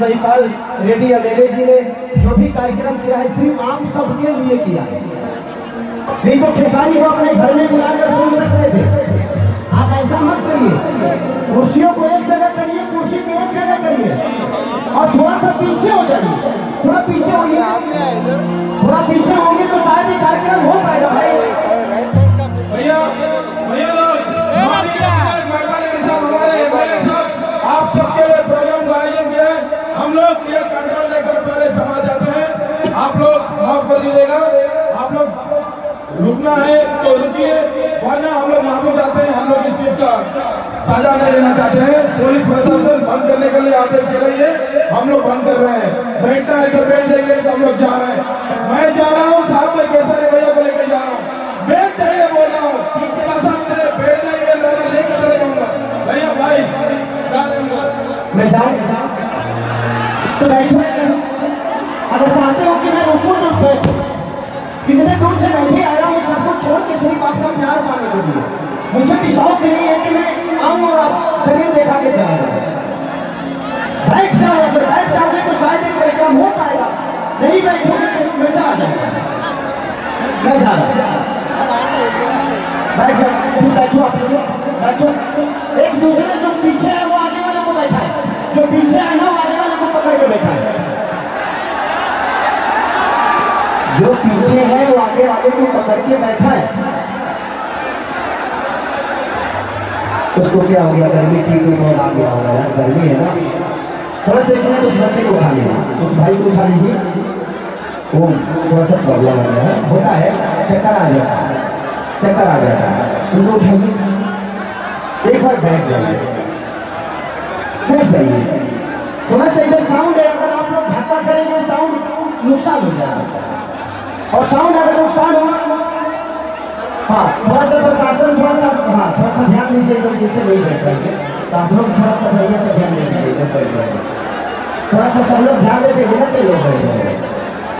कल रेड्डी अमेरे जी ने जो भी कार्यक्रम किया है, सिर्फ़ आम सबके लिए किया है। नहीं तो खेसारी को अपने घर में बुलाकर सुन सकते लोग ये कंट्रोल लेकर पहले समा जाते हैं। आप लोग माफ़ कर दीजिएगा। आप लोग रुकना है तो रुकिए, वरना हम लोग माफ़ी चाहते हैं, हम लोग इस चीज़ का सजा नहीं लेना चाहते हैं। पुलिस प्रशासन बंद करने के लिए आदेश दे रही है। हम लोग बंद कर रहे हैं। बैठना है तो बैठ जाएँगे तो हम लोग जा रहे हैं। तो बैठो अगर चाहते हो कि मैं रुकूं तो बैठो इतने दूर से मैं भी आया हूँ, सबको छोड़ के सिर्फ़ आपका प्यार पाने के लिए। मुझे भी शौक नहीं है कि मैं आऊँ और आप शरीर देखा के चला जाऊँ। बैठ जाओ ऐसे बैठ जाओगे तो शायद एक कार्यक्रम हो पाएगा। नहीं बैठोगे तो मज़ा आ जाएगा। मैं जा रहा बैठ बैठो आप बैठो। एक दूसरे जो पीछे है, वो आगे वाले को पकड़ के बैठा है। उसको क्या हो गया? गर्मी थी तो बहुत आ गया होगा यार, गर्मी है ना। थोड़ा सा मिनट उस बच्चे को उठा लीजिए उस भाई को उठा लीजिए। वो थोड़ा सा प्रॉब्लम हो गया है। होता है। चक्कर आ जाता है। चक्कर आ जाता है। उनको उठाइए। एक बार बैठ जाइए। थोड़ा सा इधर साउंड है। अगर आप लोग धक्का करेंगे साउंड नुकसान हो जाएगा। और साउंड अगर नुकसान हो हाँ थोड़ा सा प्रशासन, थोड़ा सा हाँ थोड़ा सा ध्यान दीजिए तो जैसे नहीं बैठ पाएँगे। तो आप लोग थोड़ा सा बढ़िया से ध्यान दीजिए थोड़ा सा सब लोग ध्यान देते बिना कई लोग बैठ जाएँगे।